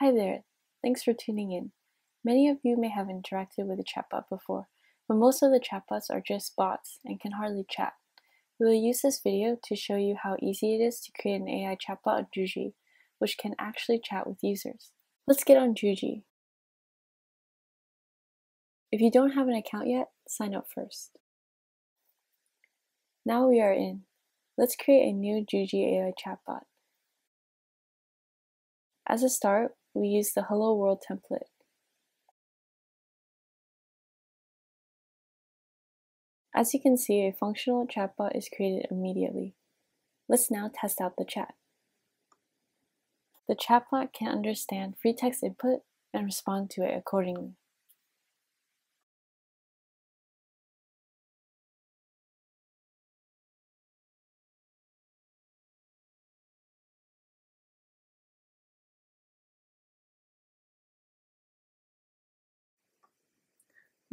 Hi there, thanks for tuning in. Many of you may have interacted with a chatbot before, but most of the chatbots are just bots and can hardly chat. We will use this video to show you how easy it is to create an AI chatbot on Juji, which can actually chat with users. Let's get on Juji. If you don't have an account yet, sign up first. Now we are in. Let's create a new Juji AI chatbot. As a start, we use the Hello World template. As you can see, a functional chatbot is created immediately. Let's now test out the chat. The chatbot can understand free text input and respond to it accordingly.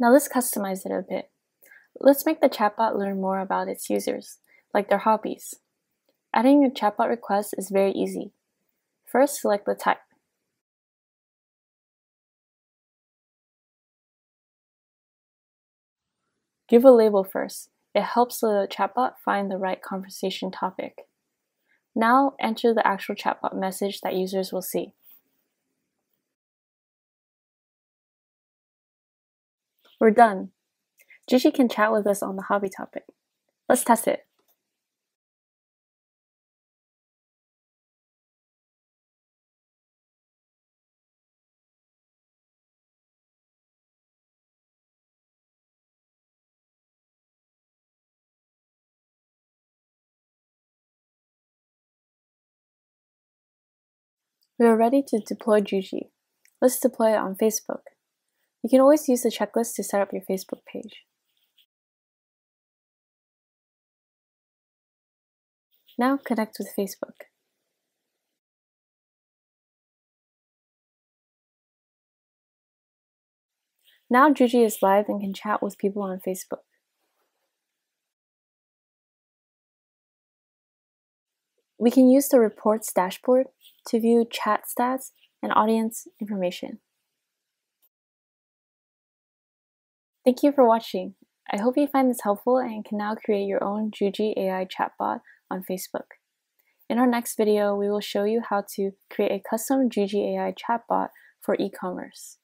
Now let's customize it a bit. Let's make the chatbot learn more about its users, like their hobbies. Adding a chatbot request is very easy. First, select the type. Give a label first. It helps the chatbot find the right conversation topic. Now, enter the actual chatbot message that users will see. We're done. Juji can chat with us on the hobby topic. Let's test it. We are ready to deploy Juji. Let's deploy it on Facebook. You can always use the checklist to set up your Facebook page. Now connect with Facebook. Now Juji is live and can chat with people on Facebook. We can use the reports dashboard to view chat stats and audience information. Thank you for watching. I hope you find this helpful and can now create your own Juji AI chatbot on Facebook. In our next video, we will show you how to create a custom Juji AI chatbot for e-commerce.